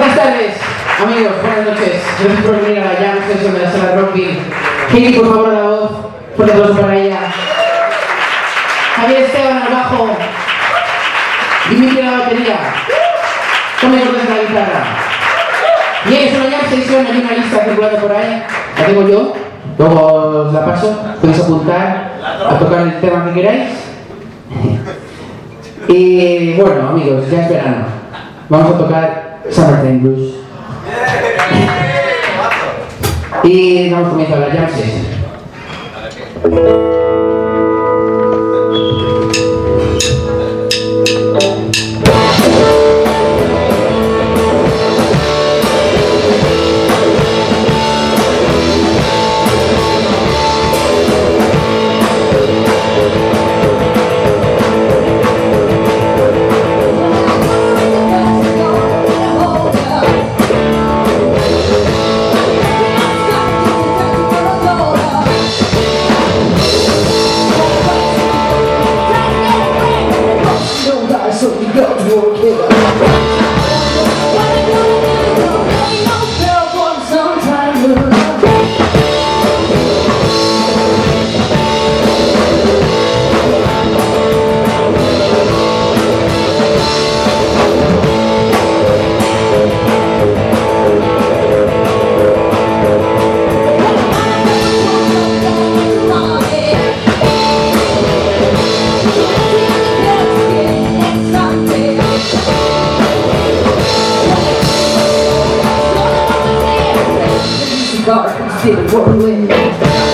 Buenas tardes, amigos, buenas noches. Gracias por venir a la jam session de la sala Rocking. Kiki, por favor, la voz. Fuerte aplauso para ella. Javier Esteban al bajo. Dimitri la batería. Tome Cortés a la guitarra. Bien, es una jam session, hay una lista circulando por ahí. La tengo yo. Luego os la paso. Podéis apuntar a tocar el tema que queráis. Y bueno, amigos, ya es verano. Vamos a tocar Summertime Blues. Y damos comienzo a la jam. dark and still whirlwind